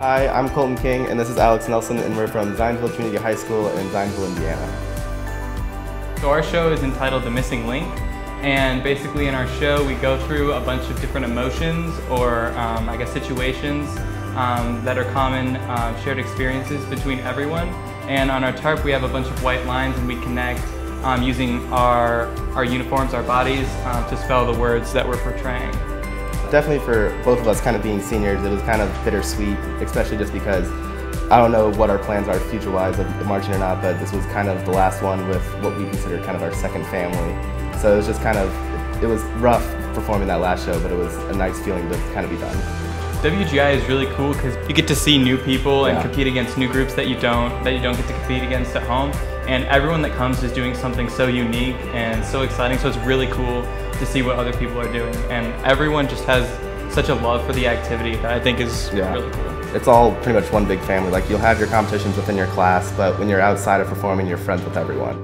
Hi, I'm Colton King, and this is Alex Nelson, and we're from Zionsville Community High School in Zionsville, Indiana. So our show is entitled The Missing Link, and basically in our show we go through a bunch of different emotions or um, I guess situations um, that are common uh, shared experiences between everyone. And on our tarp we have a bunch of white lines and we connect um, using our, our uniforms, our bodies, uh, to spell the words that we're portraying. Definitely for both of us kind of being seniors, it was kind of bittersweet, especially just because I don't know what our plans are future-wise of marching or not, but this was kind of the last one with what we consider kind of our second family. So it was just kind of, it was rough performing that last show, but it was a nice feeling to kind of be done. WGI is really cool because you get to see new people and Yeah. compete against new groups that you don't that you don't get to compete against at home. And everyone that comes is doing something so unique and so exciting. So it's really cool to see what other people are doing. And everyone just has such a love for the activity that I think is Yeah. really cool. It's all pretty much one big family. Like you'll have your competitions within your class, but when you're outside of performing, you're friends with everyone.